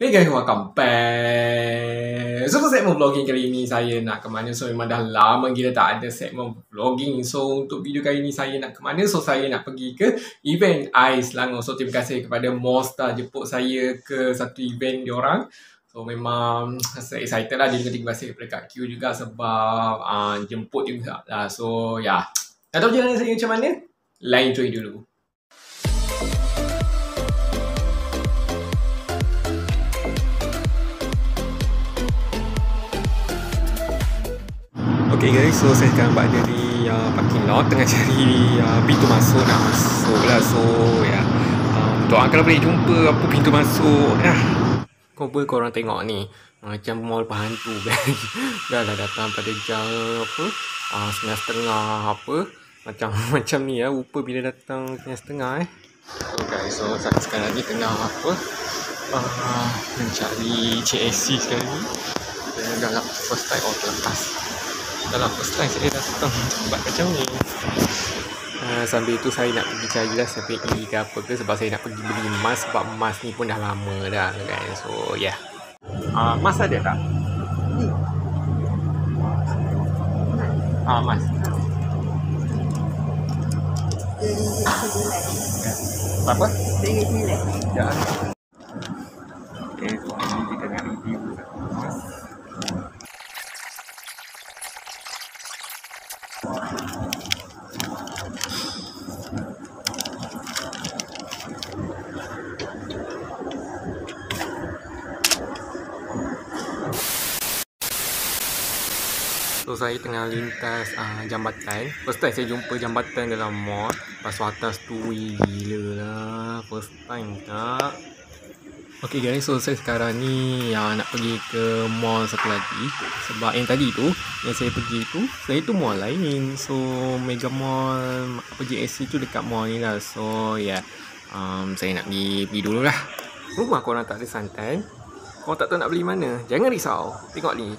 Hey guys, welcome back. So, untuk segmen vlogging kali ini saya nak ke mana? So, memang dah lama gila tak ada segmen vlogging. So, untuk video kali ini saya nak ke mana? So, saya nak pergi ke event Ais Selangor. So, terima kasih kepada Monster jemput saya ke satu event diorang. So, memang saya excited lah. Jadi, terima kasih kepada Kak Q juga sebab uh, jemput juga lah. So, ya. Yeah. Nak tahu jalan saya macam mana? Lain join dulu. Okay guys, so saya sekarang berada di uh, parking lot tengah cari uh, pintu masuk nak masuk lah. So ya, yeah. um, doakan boleh jumpa apa pintu masuk ya. Kau boleh korang tengok ni? Macam mall hantu guys. Dah lah datang pada jam apa? Uh, Setengah setengah apa? Macam macam ni ya, rupa bila datang setengah setengah eh. So guys, so saya sekarang ni tengah apa? Uh, Mencari CSC sekarang ni Dan dalam first time auto lepas dalam first time saya datang buat macam ni uh, sambil tu saya nak pergi cari lah sampai E ke apa ke sebab saya nak pergi beli emas sebab emas ni pun dah lama dah kan so yeah uh, emas ada tak? Ah, uh, emas Apa? Ya. Okay, so ini kita nak review emas. Saya tengah lintas uh, jambatan. First time saya jumpa jambatan dalam mall. Lepas atas tu gila lah First time tak? Okay guys so saya sekarang ni uh, Nak pergi ke mall satu lagi. Sebab yang tadi tu Yang saya pergi tu Saya tu mall lain. So mega mall Apa JSC tu dekat mall ni lah. So yeah um, Saya nak pergi, pergi dulu lah. Rumah korang tak ada santan. Korang tak tahu nak beli mana. Jangan risau. Tengok ni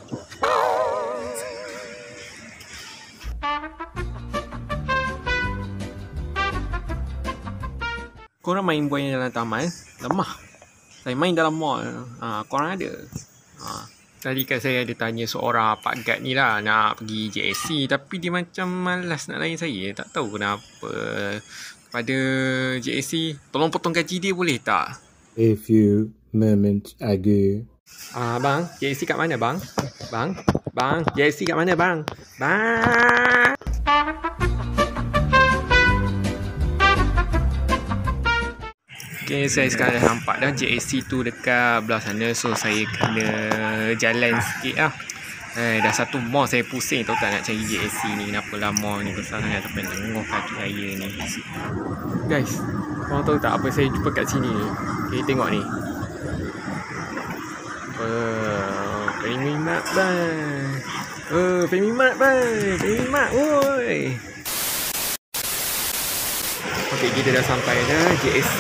main buah yang dalam taman Lemah Saya main dalam mall ha, Korang ada ha. Tadi kan saya ada tanya seorang Pak Gad ni lah Nak pergi JSC Tapi dia macam malas nak layan saya Tak tahu kenapa Pada JSC Tolong potong gaji dia boleh tak? A few moments ago Ah bang, JSC kat mana bang? Bang? Bang, JSC kat mana bang? Bang! Okay, saya sekarang dah nampak dah JSC tu dekat belah sana. So, saya kena jalan sikit lah. Eh, dah satu mall saya pusing. Tahu tak nak cari JSC ni? Kenapa lah mall ni besar sangat. Sampai lenguh kaki saya ni. Guys, korang tahu tak apa saya jumpa kat sini ni? Okay, tengok ni. Oh, Family Mart bang Oh, Family Mart bang Family Mart, woi Okay, kita dah sampai dah JSC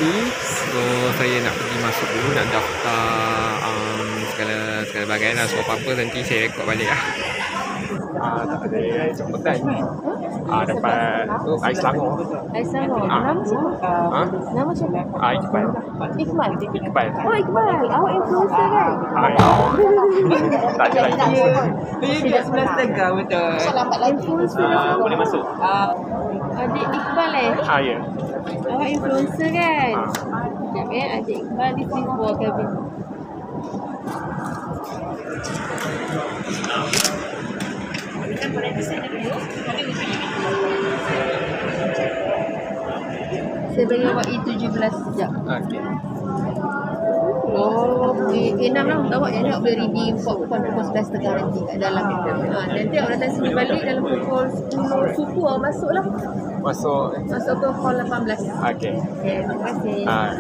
So, saya nak pergi masuk dulu Nak daftar um, segala segala bagian lah So, apa-apa nanti saya rekod balik lah Ah, tak ada jemputan Ah, dapat tu Ais Selangor Ais Selangor. Ah. Nama siapa? Ha? Nama siapa? Ah, Iqbal Iqbal. Iqbal Oh, Iqbal. Awak influencer kan? Ah, ya. Tak ada lagi Dia kat sebelah Tegar betul. Influencer. Ah, Boleh masuk Ah, Adik Iqbal eh? Ah, ya Awak influencer kan? Sekejap eh. Adik Iqbal di sini kabin. Saya bagi awak E17 sekejap. Okay Oh, eh, enam lah awak yang nak boleh redeem popcorn pukul 11 tengah nanti kat dalam. Ha, nanti awak datang sini balik dalam pukul 10 suku awak masuk lah. Masuk Masuk ke hall 18. Okay Okay, terima kasih. Ah,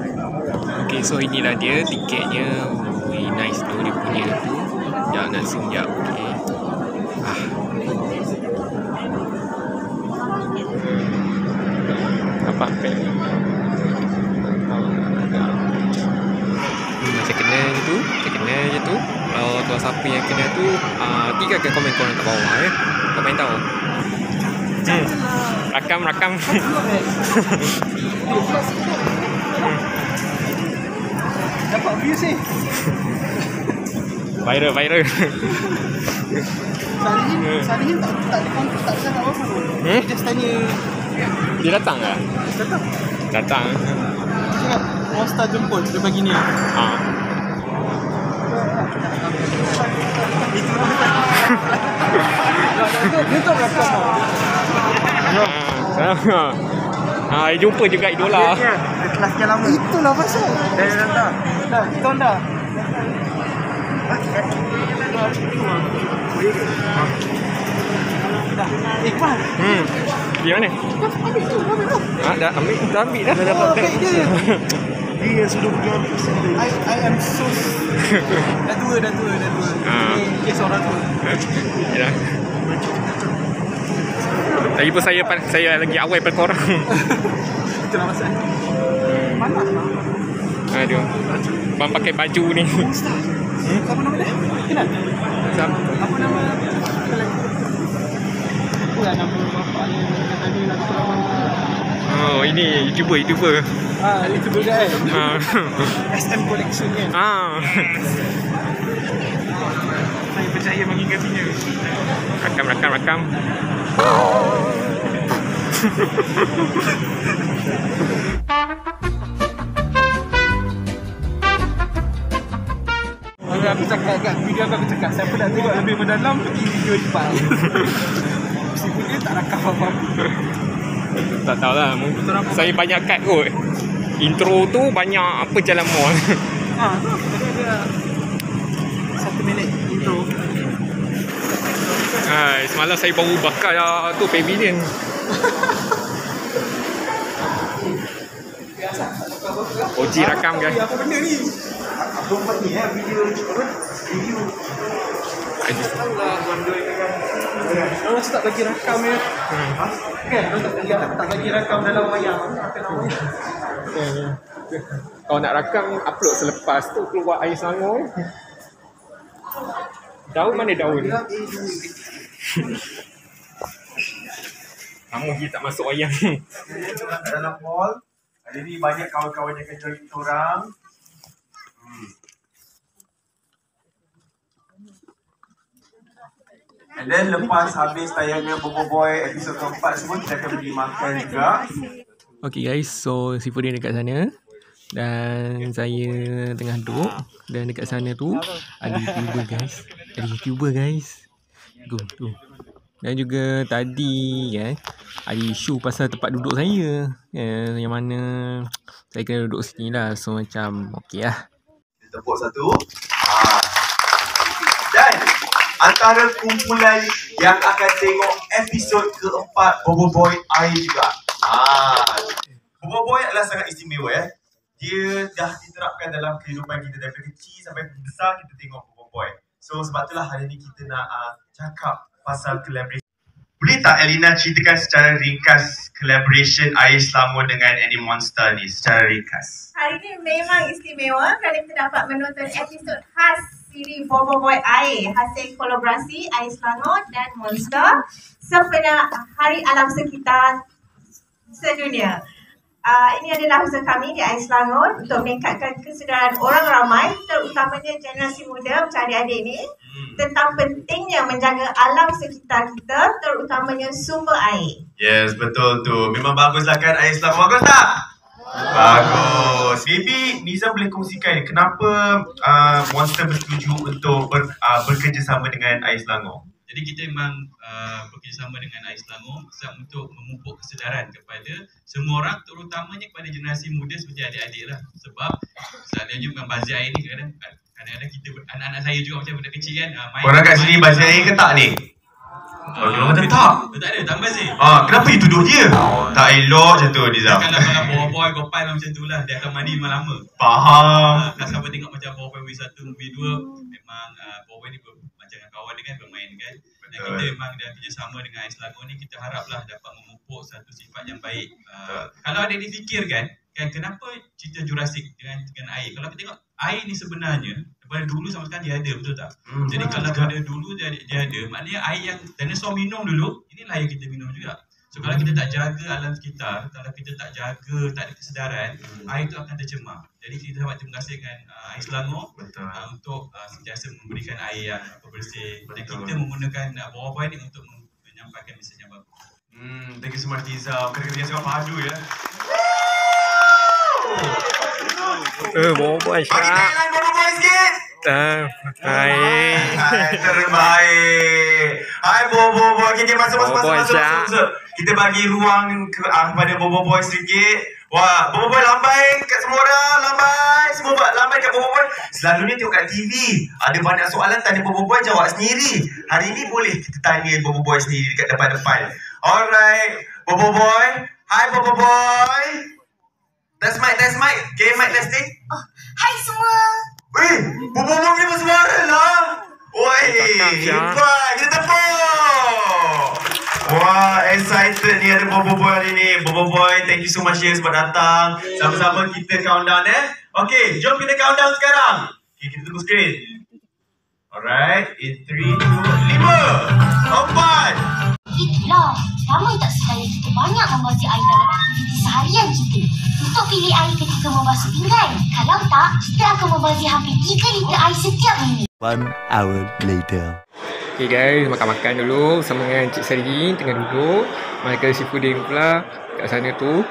okay, so inilah dia tiketnya. Ui, nice tu dia punya tu. Sekejap nak sekejap. Okay. Ah. Apa pet? Hmm, macam kena je tu Macam kena je tu Kalau tuan siapa yang kena tu uh, Tinggalkan komen korang kat bawah eh Komen tahu Hmm. Rakam, rakam. Dapat views ni. Viral, viral. Salihin, Salihin tak tak tak tak cakap apa pun. Hmm? Just tanya Dia datang ke? datang. Datang. Monster jemput dia bagi ni. Ha. Dia tak rakam. Ha. Ha, jumpa juga idola. Kelas yang lama. Itulah pasal. Dah dah dah. Dah, kita dah. Dah. Eh, Kwan. Hmm. Pergi mana? Ha, dah ambil, dah ambil dah. Dah dapat dia. Dia yang sudah pergi I, I am so... dah tua, dah tua, dah tua. Ah. Ni kes orang tua. Ya. Lagi pun saya saya lagi awal pada korang. Itulah pasal. Panas lah. Aduh. Bang pakai baju ni. Apa nama dia? Kenal? Siapa? Apa nama? Apa lah nama tadi lagu lama? Oh, ini YouTuber, YouTuber. Ah, itu juga kan? Ah. SM Collection kan? Ah. Saya percaya mengingatinya. Rakam, rakam, rakam. Bila aku cakap kat video aku, aku cakap siapa nak tengok lebih mendalam pergi video Iqbal. Meskipun dia tak rakam apa-apa. Tak tahulah. Saya banyak cut kot. Intro tu banyak apa jalan mall. Ha, tu tadi ada satu minit intro. Hai, semalam saya baru bakar ah, tu pavilion. Oji rakam guys. Apa benda ni? Orang macam tak bagi rakam ya. Kan? Orang tak bagi, tak bagi rakam dalam wayang. Kalau nak rakam upload selepas tu keluar air Selangor. Daun mana daun? Kamu dia tak masuk wayang. dalam mall. Jadi banyak kawan-kawan yang kerja kita orang. And then lepas habis tayangnya Bobo Boy episod keempat semua kita akan pergi makan juga. Okay guys, so si Fudin dekat sana dan saya tengah duduk dan dekat sana tu ada YouTuber guys. Ada YouTuber guys. Tu tu. Dan juga tadi kan ada isu pasal tempat duduk saya. Eh, yang mana saya kena duduk sini lah. So macam okey lah. Tepuk satu. Ha. Dan antara kumpulan yang akan tengok episod keempat Bobo Boy I juga. Ha. Bobo Boy adalah sangat istimewa ya. Dia dah diterapkan dalam kehidupan kita daripada kecil sampai besar kita tengok Bobo Boy. So sebab itulah hari ni kita nak uh, cakap pasal collaboration. Boleh tak Elina ceritakan secara ringkas collaboration Air Selangor dengan Any Monster ni secara ringkas? Hari ini memang istimewa kerana kita dapat menonton episod khas siri Bobo Boy Air hasil kolaborasi Air Selangor dan Monster sempena Hari Alam Sekitar sedunia. Uh, ini adalah usaha kami di Air Selangor untuk meningkatkan kesedaran orang ramai terutamanya generasi muda macam adik-adik ni tentang pentingnya menjaga alam sekitar kita terutamanya sumber air. Yes, betul tu. Memang baguslah kan Air Selangor. Bagus tak? Bagus. Maybe Niza boleh kongsikan kenapa uh, Monster bersetuju untuk ber, uh, bekerjasama dengan Air Selangor? Jadi kita memang uh, bekerjasama dengan AIS Selangor untuk memupuk kesedaran kepada semua orang terutamanya kepada generasi muda seperti adik-adik lah. Sebab selalunya bukan bazir air ni kadang kadang-kadang kita anak-anak saya juga macam budak kecil kan uh, main Korang kat sini bazir air ke tak ni? Oh, dia orang kata tak. Oh, tak ada, tak bazir. Ah, kenapa you tuduh dia? Tak elok macam tu Niza. Kalau kalau bawa boy macam tu lah dia akan mandi lama. Faham. Uh, kalau siapa tengok macam bawa boy V1, V2 memang uh, boy ni ber, macam dengan kawan dia kan bermain kan. Dan Betul. kita memang dalam kerjasama dengan AIS Selangor ni kita haraplah dapat memupuk satu sifat yang baik. Uh, kalau ada difikirkan kan kenapa cerita Jurassic dengan dengan air? Kalau kita tengok air ni sebenarnya daripada dulu sampai sekarang dia ada betul tak? Hmm, Jadi kalau juga. pada dulu dia, dia ada maknanya air yang dinosaur minum dulu inilah yang kita minum juga. So kalau kita tak jaga alam sekitar, kalau kita tak jaga, tak ada kesedaran, air itu akan tercemar. Jadi kita sangat terima kasih dengan uh, Air Selangor Betul. uh, untuk uh, sentiasa memberikan air yang bersih. Dan Betul. kita menggunakan uh, bawah ni untuk menyampaikan mesej yang bagus. Hmm, thank you so much Tiza. Kena-kena sangat padu ya. Eh, bobo Bagi Syak. tagline Bobo sikit. Ah, hai. Hai, terbaik. Hai Bobo Boy. Okay, okay, masuk, masuk, masuk, masuk, masuk. Kita bagi ruang ke, ah, kepada Bobo Boy sedikit. Wah, Bobo Boy lambai kat semua orang. Lambai. Semua buat lambai kat Bobo Boy. Selalunya tengok kat TV. Ada banyak soalan tanya Bobo Boy jawab sendiri. Hari ni boleh kita tanya Bobo Boy sendiri dekat depan-depan. Alright. Bobo Boy. Hai Bobo Boy. Test mic, test mic. Okay, mic testing. Oh, hai semua. Weh, Bobo Boy ni bersuara lah. Woi, hebat. Kita tepuk. Wah, excited ni ada Bobo Boy hari ni. Bobo Boy, thank you so much ya sebab datang. Sama-sama kita countdown eh. Okay, jom kita countdown sekarang. Okay, kita tunggu screen. Alright, in 3, 2, 5, 4. Itulah, ramai tak sedaya kita banyak membazir air dalam aktiviti seharian kita. Untuk pilih air ketika membasuh pinggan. Kalau tak, kita akan membazir hampir 3 liter air setiap minit. One hour later. Okay guys, makan-makan dulu sama dengan Cik Sari tengah duduk. Michael Sifudin pula kat sana tu.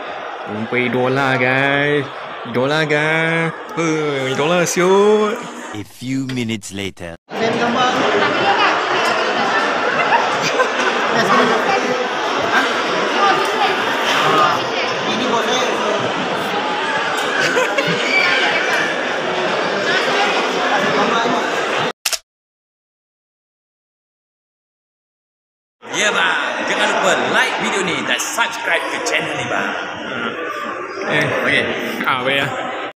Jumpa idola guys. Idola guys. Huh, idola siut. A few minutes later.